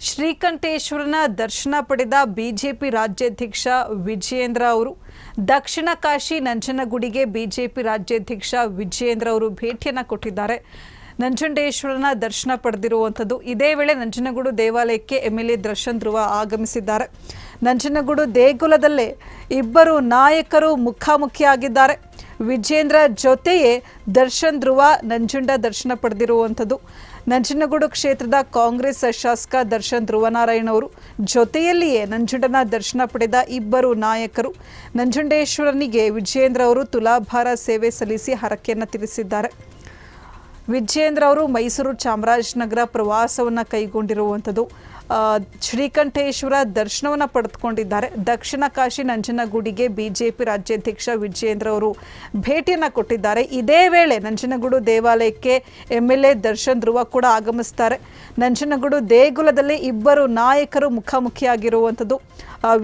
ಶ್ರೀಕಂಠೇಶ್ವರನ ದರ್ಶನ ಪಡೆದ ಬಿಜೆಪಿ ರಾಜ್ಯಾಧ್ಯಕ್ಷ ವಿಜಯೇಂದ್ರ ಅವರು. ದಕ್ಷಿಣ ಕಾಶಿ ನಂಜನಗುಡಿಗೆ ಬಿಜೆಪಿ ರಾಜ್ಯಾಧ್ಯಕ್ಷ ವಿಜಯೇಂದ್ರ ಅವರು ಭೇಟಿಯನ್ನು ಕೊಟ್ಟಿದ್ದಾರೆ. ನಂಜುಂಡೇಶ್ವರನ ದರ್ಶನ ಪಡೆದಿರುವಂಥದ್ದು. ಇದೇ ವೇಳೆ ನಂಜನಗೂಡು ದೇವಾಲಯಕ್ಕೆ M L A Darshan Dhruva ಆಗಮಿಸಿದ್ದಾರೆ. ನಂಜನಗೂಡು ದೇಗುಲದಲ್ಲೇ ಇಬ್ಬರು ನಾಯಕರು ಮುಖಾಮುಖಿಯಾಗಿದ್ದಾರೆ. ವಿಜೇಂದ್ರ ಜೊತೆಯೇ ದರ್ಶನ್ ಧ್ರುವ ನಂಜುಂಡ ದರ್ಶನ ಪಡೆದಿರುವಂಥದ್ದು. ನಂಜನಗೂಡು ಕ್ಷೇತ್ರದ ಕಾಂಗ್ರೆಸ್ ಶಾಸಕ ದರ್ಶನ್ ಧ್ರುವನಾರಾಯಣ ಅವರು ಜೊತೆಯಲ್ಲಿಯೇ ನಂಜುಂಡನ ದರ್ಶನ ಪಡೆದ ಇಬ್ಬರು ನಾಯಕರು. ನಂಜುಂಡೇಶ್ವರನಿಗೆ ವಿಜಯೇಂದ್ರ ಅವರು ತುಲಾಭಾರ ಸೇವೆ ಸಲ್ಲಿಸಿ ಹರಕೆಯನ್ನು ತೀರಿಸಿದ್ದಾರೆ. ವಿಜಯೇಂದ್ರ ಅವರು ಮೈಸೂರು ಚಾಮರಾಜನಗರ ಪ್ರವಾಸವನ್ನು ಕೈಗೊಂಡಿರುವಂಥದ್ದು. ಶ್ರೀಕಂಠೇಶ್ವರ ದರ್ಶನವನ್ನು ಪಡೆದುಕೊಂಡಿದ್ದಾರೆ. ದಕ್ಷಿಣ ಕಾಶಿ ನಂಜನಗೂಡಿಗೆ ಬಿಜೆಪಿ ರಾಜ್ಯಾಧ್ಯಕ್ಷ ವಿಜಯೇಂದ್ರ ಅವರು ಭೇಟಿಯನ್ನು ಕೊಟ್ಟಿದ್ದಾರೆ. ಇದೇ ವೇಳೆ ನಂಜನಗೂಡು ದೇವಾಲಯಕ್ಕೆ M L A Darshan Dhruva ಕೂಡ ಆಗಮಿಸ್ತಾರೆ. ನಂಜನಗೂಡು ದೇಗುಲದಲ್ಲಿ ಇಬ್ಬರು ನಾಯಕರು ಮುಖಾಮುಖಿಯಾಗಿರುವಂಥದ್ದು.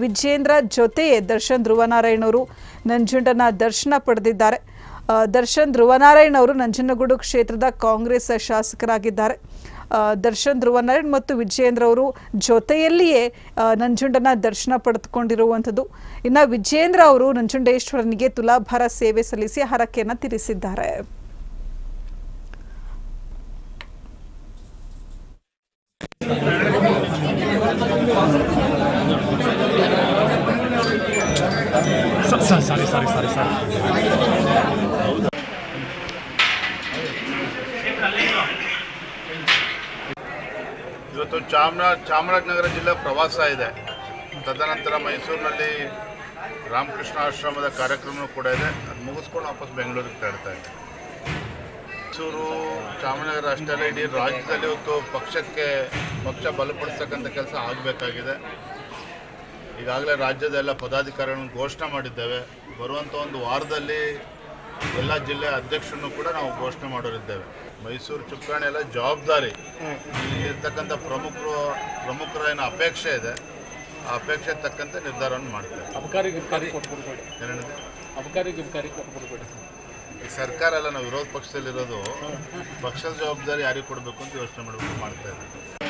ವಿಜಯೇಂದ್ರ ಜೊತೆಯೇ ದರ್ಶನ್ ಧ್ರುವನಾರಾಯಣ ಅವರು ನಂಜುಂಡನ ದರ್ಶನ ಪಡೆದಿದ್ದಾರೆ. ದರ್ಶನ್ ಧ್ರುವನಾರಾಯಣ್ ಅವರು ನಂಜನಗೂಡು ಕ್ಷೇತ್ರದ ಕಾಂಗ್ರೆಸ್ ಶಾಸಕರಾಗಿದ್ದಾರೆ. ದರ್ಶನ್ ಧ್ರುವನಾರಾಯಣ್ ಮತ್ತು ವಿಜಯೇಂದ್ರ ಅವರು ಜೊತೆಯಲ್ಲಿಯೇ ನಂಜುಂಡನ ದರ್ಶನ ಪಡೆದುಕೊಂಡಿರುವಂಥದ್ದು. ಇನ್ನು ವಿಜಯೇಂದ್ರ ಅವರು ನಂಜುಂಡೇಶ್ವರನಿಗೆ ತುಲಾಭಾರ ಸೇವೆ ಸಲ್ಲಿಸಿ ಹರಕೆಯನ್ನು ತೀರಿಸಿದ್ದಾರೆ. ಸಾರಿ ಸಾರಿ ಸಾರಿ ಸಾರಿ. ಇವತ್ತು ಚಾಮರಾಜ ಚಾಮರಾಜನಗರ ಜಿಲ್ಲೆ ಪ್ರವಾಸ ಇದೆ. ತದನಂತರ ಮೈಸೂರಿನಲ್ಲಿ ರಾಮಕೃಷ್ಣ ಆಶ್ರಮದ ಕಾರ್ಯಕ್ರಮ ಕೂಡ ಇದೆ. ಅದು ಮುಗಿಸ್ಕೊಂಡು ವಾಪಸ್ ಬೆಂಗಳೂರಿಗೆ ತೆರಳ್ತಾ ಇದೆ ಮೈಸೂರು ಚಾಮರಾಜನಗರ ಅಷ್ಟೇ ಇಡೀ ರಾಜ್ಯದಲ್ಲಿ ಇವತ್ತು ಪಕ್ಷಕ್ಕೆ ಪಕ್ಷ ಬಲಪಡಿಸ್ತಕ್ಕಂಥ ಕೆಲಸ ಆಗಬೇಕಾಗಿದೆ. ಈಗಾಗಲೇ ರಾಜ್ಯದ ಎಲ್ಲ ಪದಾಧಿಕಾರಿಗಳನ್ನು ಘೋಷಣೆ ಮಾಡಿದ್ದೇವೆ. ಬರುವಂಥ ಒಂದು ವಾರದಲ್ಲಿ ಎಲ್ಲ ಜಿಲ್ಲೆ ಅಧ್ಯಕ್ಷರನ್ನು ಕೂಡ ನಾವು ಘೋಷಣೆ ಮಾಡೋರಿದ್ದೇವೆ. ಮೈಸೂರು ಚುಕ್ಕಾಣಿ ಎಲ್ಲ ಜವಾಬ್ದಾರಿ. ಇಲ್ಲಿರ್ತಕ್ಕಂಥ ಪ್ರಮುಖರು ಪ್ರಮುಖರ ಏನು ಅಪೇಕ್ಷೆ ಇದೆ. ಆ ಅಪೇಕ್ಷೆ ತಕ್ಕಂತೆ ನಿರ್ಧಾರವನ್ನು ಮಾಡ್ತೇವೆ. ಅಬಕಾರಿ ಗಿಬ್ಕಾರಿ ಏನೇನಿದೆ ಅಬಕಾರಿ ಗಿಬ್ಕಾರಿ ಸರ್ಕಾರ ಎಲ್ಲ ನಾವು ವಿರೋಧ ಪಕ್ಷದಲ್ಲಿರೋದು. ಪಕ್ಷದ ಜವಾಬ್ದಾರಿ ಯಾರಿಗೆ ಕೊಡಬೇಕು ಅಂತ ಯೋಚನೆ ಮಾಡಬೇಕು ಮಾಡ್ತಾ ಇದ್ದೀವಿ.